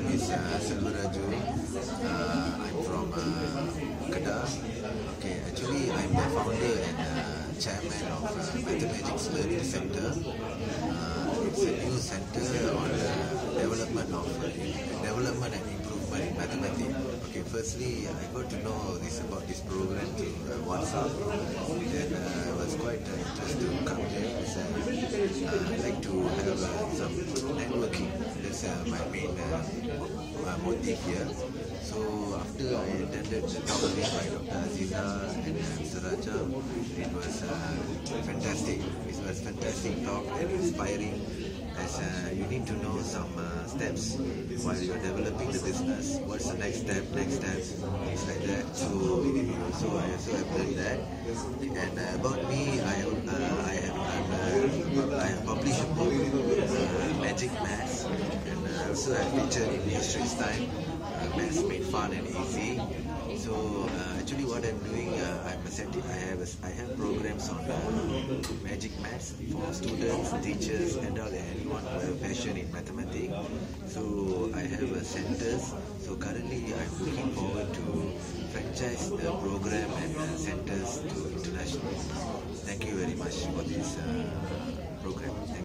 name is uh, Selvaraju. Uh, I'm from uh, Kedah. Okay, actually I'm the founder and uh, chairman of uh, Mathematics Learning Center. Uh, it's a new center on development of uh, development and improvement in mathematics. Okay, firstly I got to know this about this program through uh, WhatsApp. Then uh, I was quite uh, interested to come here as uh, uh, like to have uh, some networking. That's uh, main uh, motive here. So after I attended the talk by Dr. Aziza and uh, Mr. Raja, it was uh, fantastic. It was fantastic talk and inspiring as uh, you need to know some uh, steps while you're developing the business. What's the next step, next step, things like that. So, so I also have learned that. And uh, about me, I, uh, I have uh, I have published a book, uh, Magic Maths, uh, also have featured in History's Time, uh, Maths Made Fun and Easy. So uh, actually, what I'm doing, uh, I'm certi- I have a, I have programs on uh, magic maths for students, teachers, and all anyone who have passion in mathematics. So I have a centers. So currently, I'm looking forward to franchise the program and uh, centers to international. Thank you very much for this uh, program. Thank